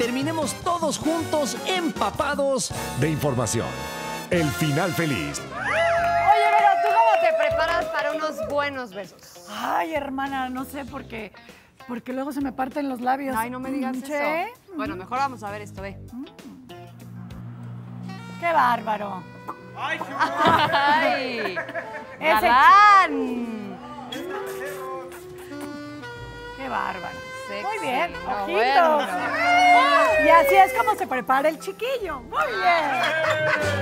terminemos todos juntos empapados de información. El final feliz. Oye, pero ¿tú cómo te preparas para unos buenos besos? Ay, hermana, no sé por qué. Porque luego se me parten los labios. Ay, no me digas Mm, eso. Bueno, mejor vamos a ver esto, ve. Qué bárbaro. ¡Ay! Ese ¡Galán! Qué bárbaro. Sexy, Muy bien, no, ojitos. bueno. Así es como se prepara el chiquillo. Muy bien.